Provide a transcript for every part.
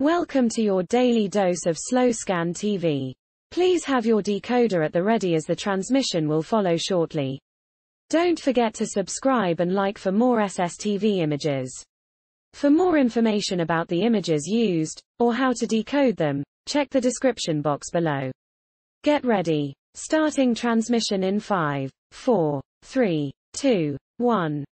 Welcome to your daily dose of Slow Scan TV. Please have your decoder at the ready as the transmission will follow shortly. Don't forget to subscribe and like for more SSTV images. For more information about the images used, or how to decode them, check the description box below. Get ready. Starting transmission in 5, 4, 3, 2, 1.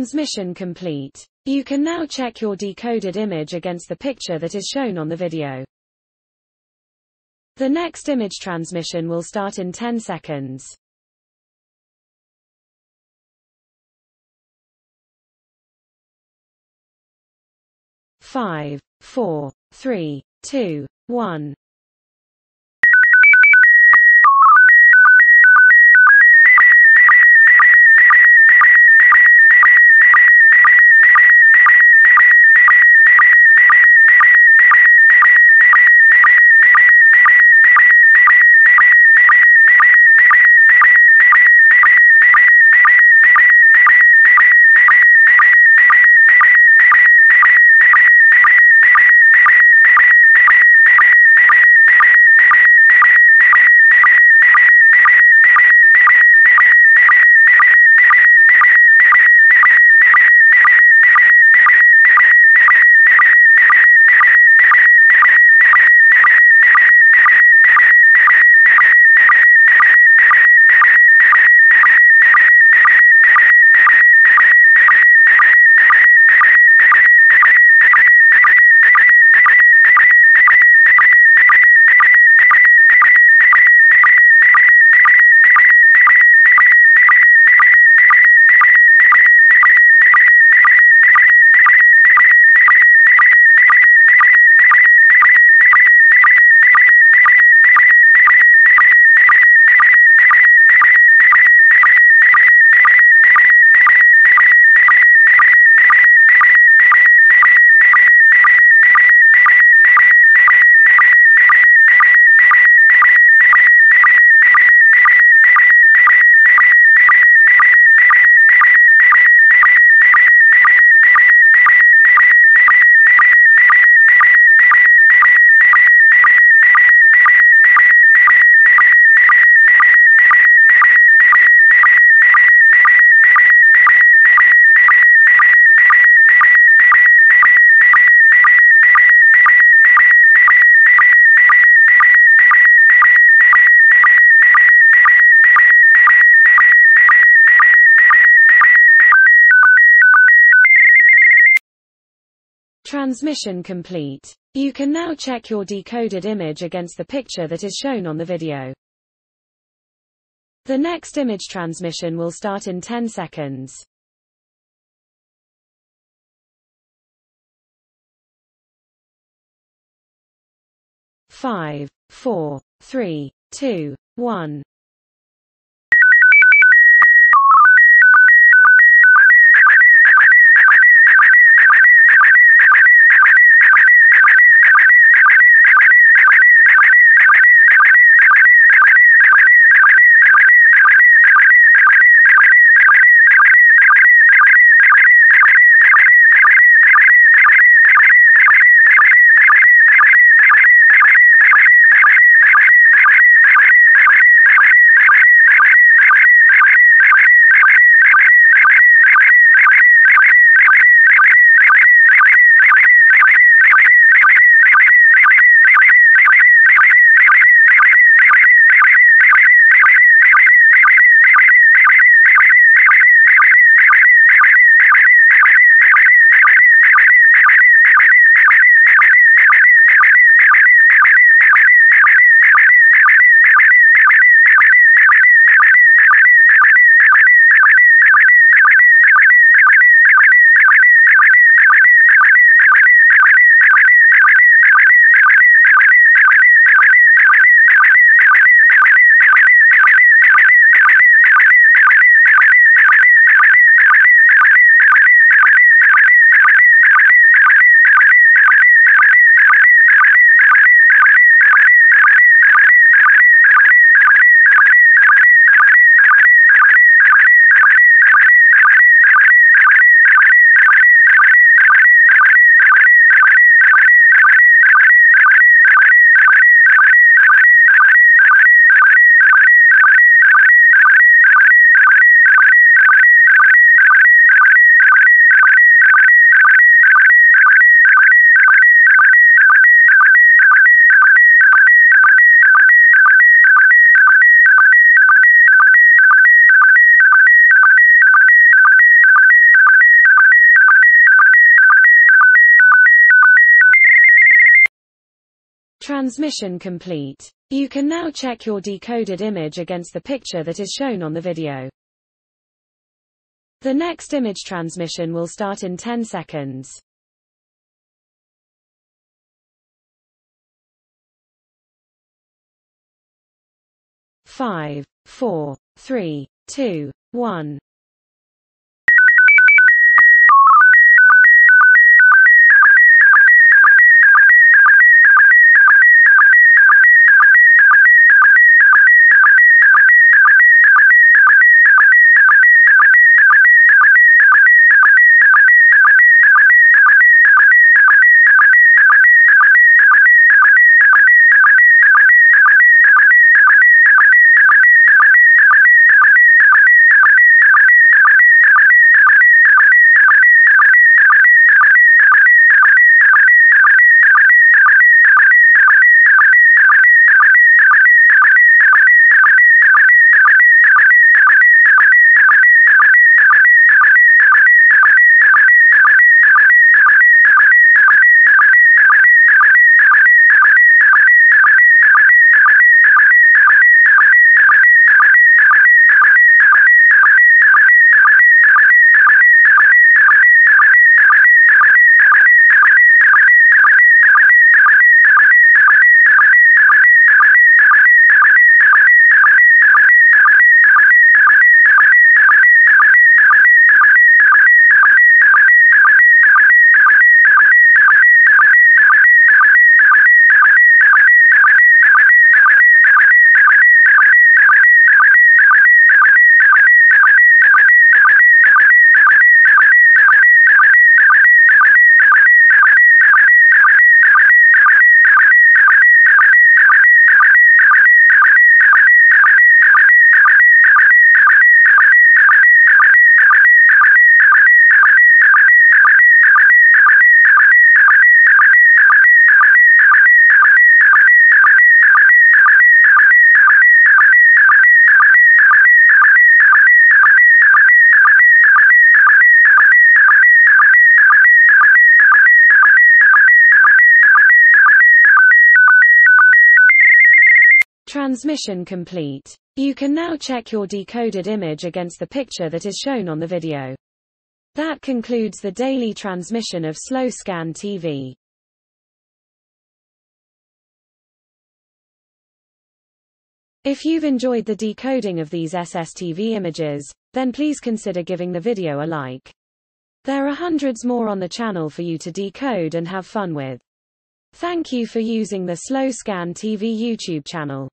Transmission complete. You can now check your decoded image against the picture that is shown on the video. The next image transmission will start in 10 seconds. Five, four, three, two, one. Transmission complete. You can now check your decoded image against the picture that is shown on the video. The next image transmission will start in 10 seconds. Five, four, three, two, one. Transmission complete. You can now check your decoded image against the picture that is shown on the video. The next image transmission will start in 10 seconds. Five, four, three, two, one. Transmission complete. You can now check your decoded image against the picture that is shown on the video. That concludes the daily transmission of Slow Scan TV. If you've enjoyed the decoding of these SSTV images, then please consider giving the video a like. There are hundreds more on the channel for you to decode and have fun with. Thank you for using the Slow Scan TV YouTube channel.